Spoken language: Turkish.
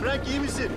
Frank iyi misin?